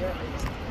Yeah.